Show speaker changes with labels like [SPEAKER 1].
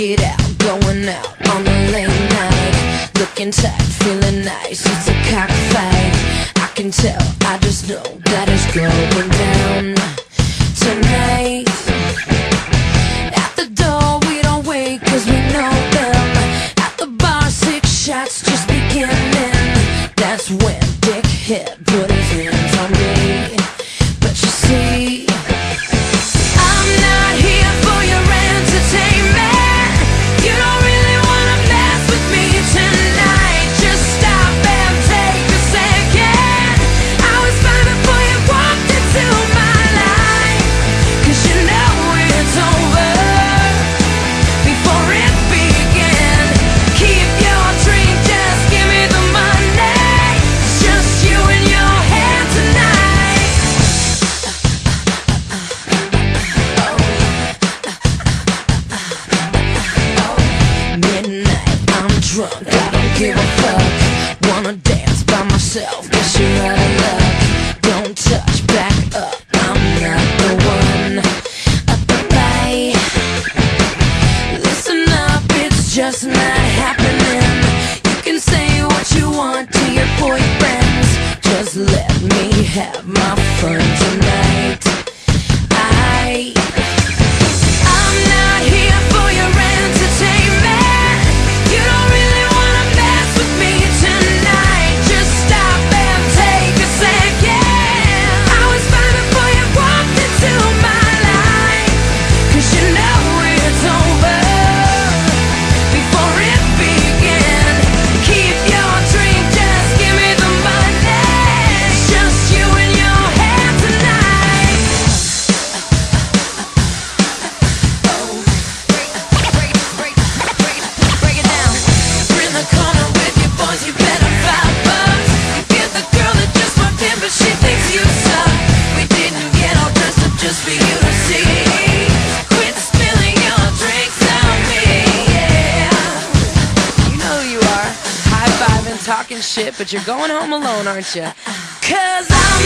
[SPEAKER 1] it out, going out on a late night. Looking tight, feeling nice, it's a cockfight. I can tell, I just know that it's going down tonight. At the door, we don't wait, cause we know them. At the bar, six shots just beginning. That's when Dick hit, put his hands on me. But you see, drunk, I don't give a fuck. Wanna dance by myself, guess you're out of luck. Don't touch, back up, I'm not the one. Up the bay. Listen up, it's just not happening. You can say what you want to your boyfriends. Just let me have my fun tonight. I talking shit, but you're going home alone, aren't you? Cause I'm